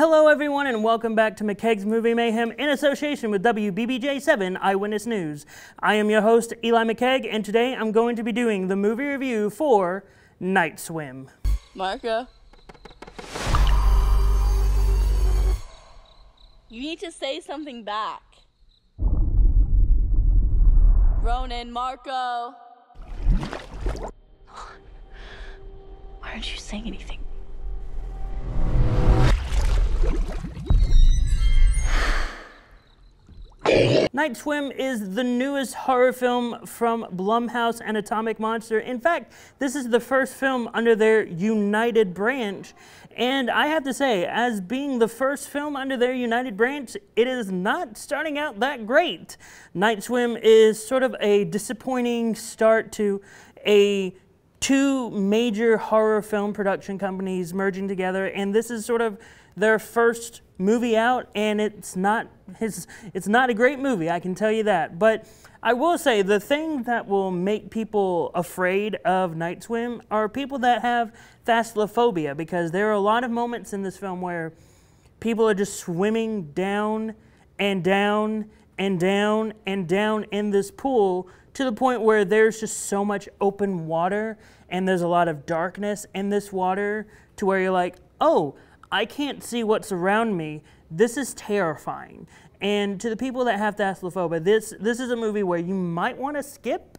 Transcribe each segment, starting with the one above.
Hello, everyone, and welcome back to McCaig's Movie Mayhem in association with WBBJ7 Eyewitness News. I am your host, Eli McCaig, and today I'm going to be doing the movie review for Night Swim. Marco. You need to say something back. Ronan, Marco. Why aren't you saying anything? Night Swim is the newest horror film from Blumhouse and Atomic Monster. In fact, this is the first film under their United branch. And I have to say, as being the first film under their United branch, it is not starting out that great. Night Swim is sort of a disappointing start to a two major horror film production companies merging together, and this is sort of their first movie out, and it's not it's, it's not a great movie, I can tell you that. But I will say the thing that will make people afraid of Night Swim are people that have thalassophobia, because there are a lot of moments in this film where people are just swimming down and down and down and down in this pool to the point where there's just so much open water and there's a lot of darkness in this water to where you're like, oh, I can't see what's around me. This is terrifying. And to the people that have thalassophobia, this this is a movie where you might want to skip,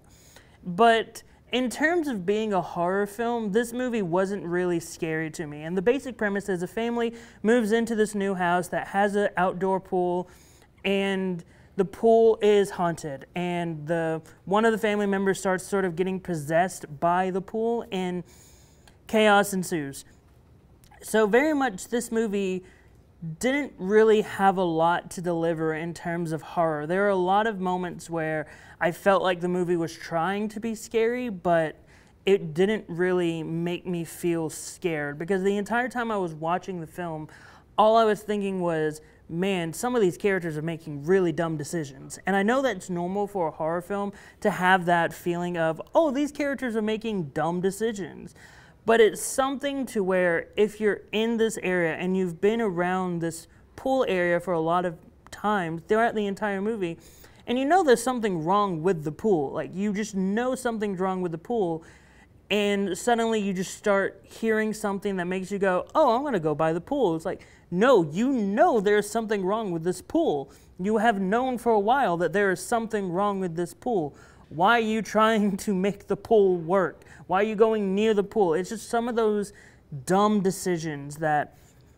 but in terms of being a horror film, this movie wasn't really scary to me. And the basic premise is a family moves into this new house that has an outdoor pool and the pool is haunted and the one of the family members starts sort of getting possessed by the pool and chaos ensues. So very much this movie didn't really have a lot to deliver in terms of horror. There are a lot of moments where I felt like the movie was trying to be scary, but it didn't really make me feel scared because the entire time I was watching the film, all I was thinking was, man, some of these characters are making really dumb decisions. And I know that's normal for a horror film to have that feeling of, oh, these characters are making dumb decisions but it's something to where if you're in this area and you've been around this pool area for a lot of times throughout the entire movie and you know there's something wrong with the pool like you just know something's wrong with the pool and suddenly you just start hearing something that makes you go oh i'm to go by the pool. It's like no you know there's something wrong with this pool. You have known for a while that there is something wrong with this pool why are you trying to make the pool work? Why are you going near the pool? It's just some of those dumb decisions that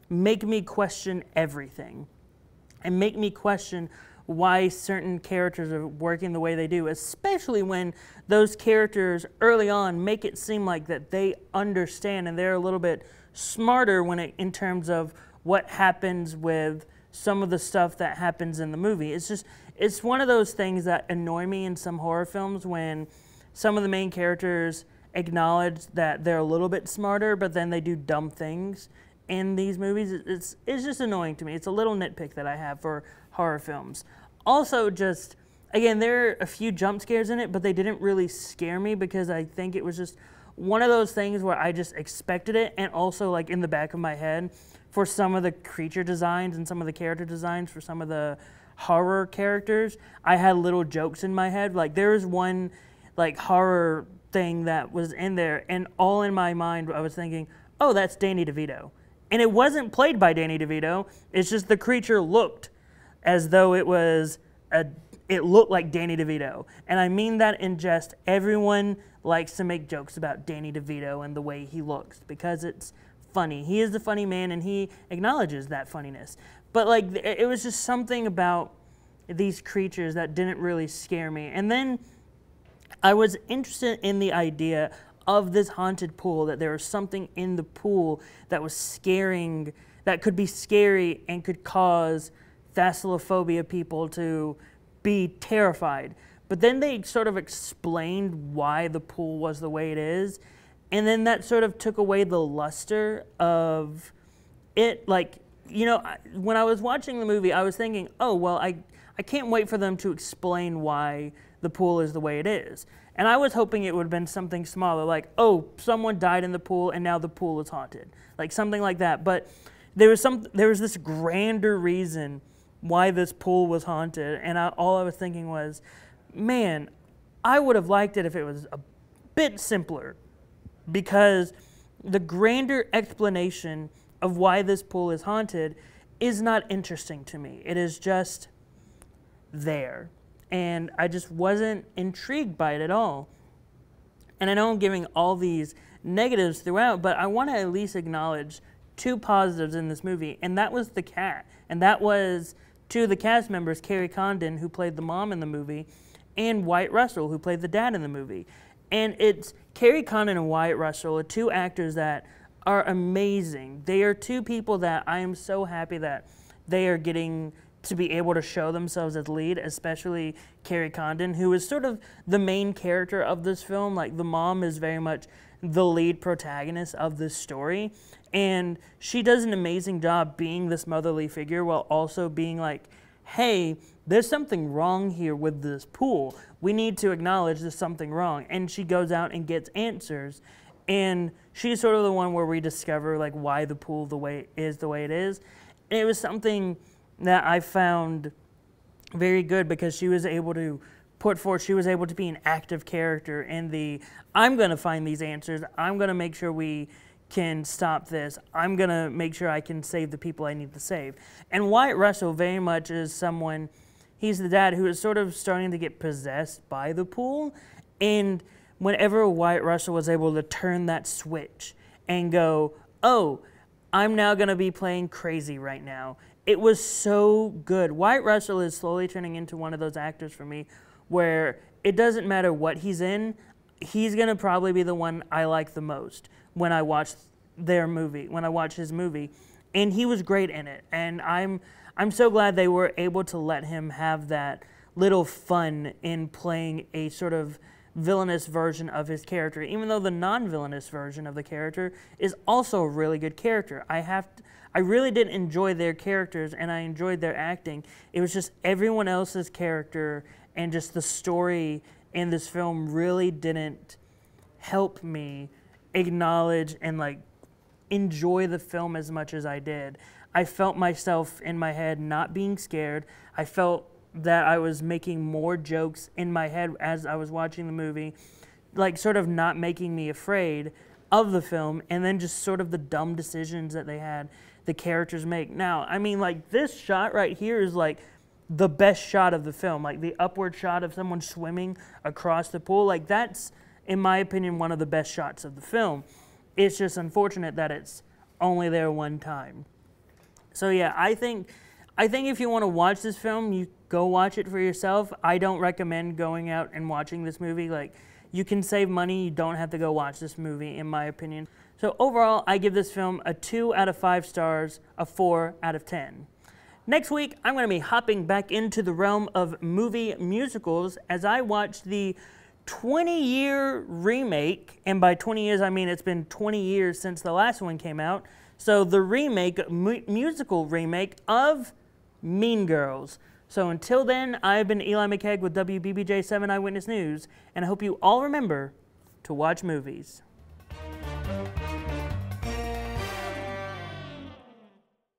make me question everything and make me question why certain characters are working the way they do, especially when those characters early on make it seem like that they understand and they're a little bit smarter when it in terms of what happens with some of the stuff that happens in the movie. It's just it's one of those things that annoy me in some horror films when some of the main characters acknowledge that they're a little bit smarter, but then they do dumb things in these movies. It's, it's just annoying to me. It's a little nitpick that I have for horror films. Also, just again, there are a few jump scares in it, but they didn't really scare me because I think it was just one of those things where I just expected it, and also like in the back of my head for some of the creature designs and some of the character designs for some of the horror characters, I had little jokes in my head. Like there was one like horror thing that was in there, and all in my mind I was thinking, oh, that's Danny DeVito. And it wasn't played by Danny DeVito. It's just the creature looked as though it was a it looked like Danny DeVito. And I mean that in jest. Everyone likes to make jokes about Danny DeVito and the way he looks because it's funny. He is the funny man and he acknowledges that funniness. But like it was just something about these creatures that didn't really scare me. And then I was interested in the idea of this haunted pool that there was something in the pool that was scaring that could be scary and could cause thalassophobia people to be terrified. But then they sort of explained why the pool was the way it is. And then that sort of took away the luster of it. Like you know, when I was watching the movie, I was thinking, oh, well, I, I can't wait for them to explain why the pool is the way it is. And I was hoping it would have been something smaller, like, oh, someone died in the pool and now the pool is haunted, like something like that. But there was some there was this grander reason why this pool was haunted, and I, all I was thinking was, man, I would have liked it if it was a bit simpler, because the grander explanation of why this pool is haunted is not interesting to me. It is just there. And I just wasn't intrigued by it at all. And I know I'm giving all these negatives throughout, but I want to at least acknowledge two positives in this movie, and that was the cat. And that was two of the cast members, Kerry Condon, who played the mom in the movie, and Wyatt Russell, who played the dad in the movie. And it's Kerry Condon and Wyatt Russell are two actors that are amazing. They are two people that I am so happy that they are getting to be able to show themselves as lead, especially Kerry Condon, who is sort of the main character of this film. Like the mom is very much the lead protagonist of this story. And she does an amazing job being this motherly figure while also being like, hey, there's something wrong here with this pool. We need to acknowledge there's something wrong. And she goes out and gets answers. And she's sort of the one where we discover like why the pool the way is the way it is. And it was something that I found very good because she was able to put forth, she was able to be an active character in the I'm going to find these answers. I'm going to make sure we can stop this. I'm going to make sure I can save the people I need to save. And Wyatt Russell very much is someone, he's the dad who is sort of starting to get possessed by the pool. And whenever Wyatt Russell was able to turn that switch and go, oh, I'm now going to be playing crazy right now. It was so good. Wyatt Russell is slowly turning into one of those actors for me where it doesn't matter what he's in, he's going to probably be the one I like the most when I watched their movie, when I watched his movie. And he was great in it. And I'm I'm so glad they were able to let him have that little fun in playing a sort of villainous version of his character, even though the non-villainous version of the character is also a really good character. I have to, I really did enjoy their characters and I enjoyed their acting. It was just everyone else's character and just the story in this film really didn't help me acknowledge and like enjoy the film as much as I did. I felt myself in my head not being scared. I felt that I was making more jokes in my head as I was watching the movie, like sort of not making me afraid of the film, and then just sort of the dumb decisions that they had the characters make. Now, I mean, like this shot right here is like the best shot of the film, like the upward shot of someone swimming across the pool. Like that's, in my opinion, one of the best shots of the film. It's just unfortunate that it's only there one time. So yeah, I think I think if you want to watch this film, you go watch it for yourself. I don't recommend going out and watching this movie. Like, you can save money. You don't have to go watch this movie, in my opinion. So overall, I give this film a 2 out of 5 stars, a 4 out of 10. Next week, I'm going to be hopping back into the realm of movie musicals as I watch the 20 year remake, and by 20 years I mean it's been 20 years since the last one came out. So, the remake, mu musical remake of Mean Girls. So until then, I've been Eli McCaig with WBBJ 7 Eyewitness News, and I hope you all remember to watch movies.